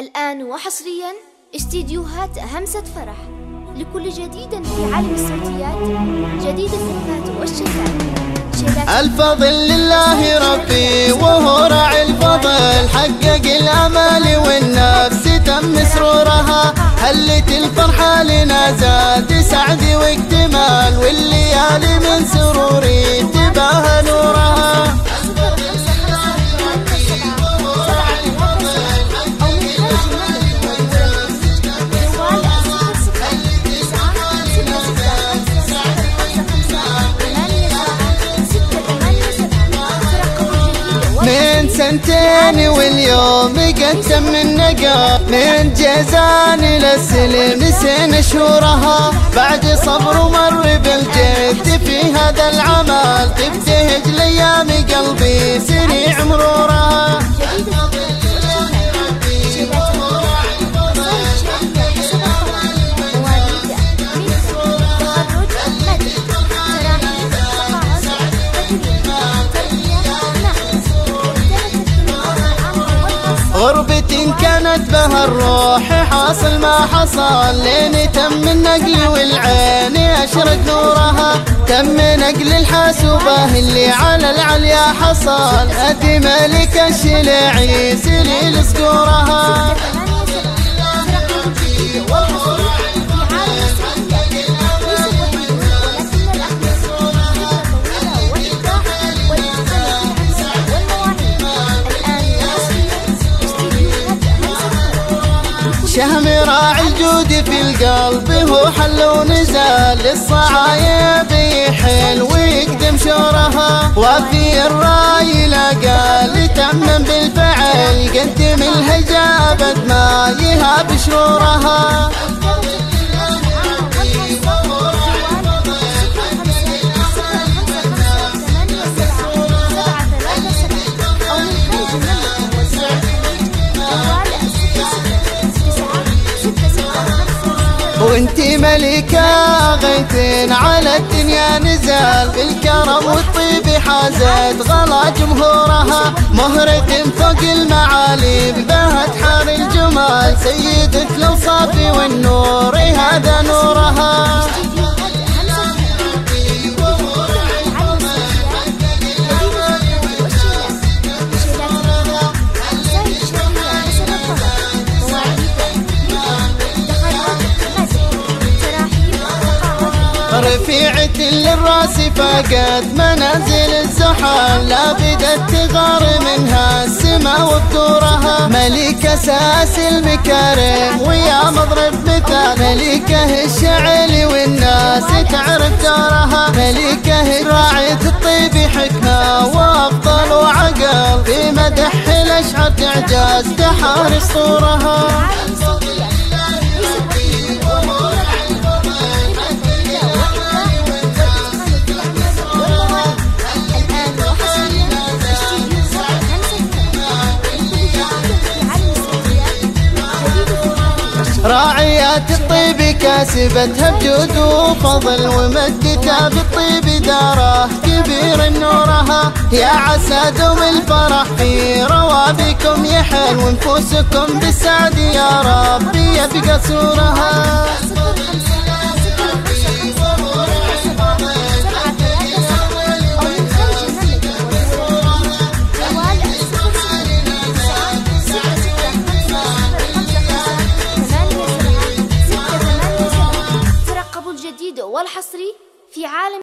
الآن وحصريا استديوهات همسة فرح. لكل جديد في عالم الصوتيات جديد الزفات والشيلات الفضل لله ربي وهو راعي الفضل. حقق الأمال والنفس تم سرورها. هلت الفرحة لنا زاد سعد واكتمال والليالي من سروري سنتين واليوم قد تم النقا من جيزان للسلم نسينا شهورها. بعد صبر ومر بالجد في هذا العمل. تبتهج كانت بها الروح حاصل ما حصل. لين تم النقل والعين أشرق نورها. تم نقل الحاسوبة اللي على العليا حصل. أدي ملك الشلعي سليل صقورها شهم راعي الجود في القلب هو حل ونزال للصعايب يحل ويقدم شورها. وفي الرأي لقى تمم بالفعل قدم الهجابة ما يهاب شرورها وانتي ملكة غيتين على الدنيا نزال بالكرم والطيب حازت غلا جمهورها مهرة فوق المعالي بهت حار الجمال سيدة الأوصاف والنور هذا نورها. رفيعة للراس فقد منازل الزحل لا بدت تغار منها السما وبدورها. ملكة ساس المكارم ويا مضرب مثال. ملكة الشعل والناس تعرف دورها ملكة راعية الطيب حكمة وأفضل وعقل. في مدح الاشعر تعجاز تحارس صورها. راعيات الطيب كاسبتها بجود وفضل ومدتها بالطيب داره كبير نورها يا عسى دوم الفرح في روابيكم يحل ونفوسكم بالسعد يا ربي يبقى سورها والحصري في عالم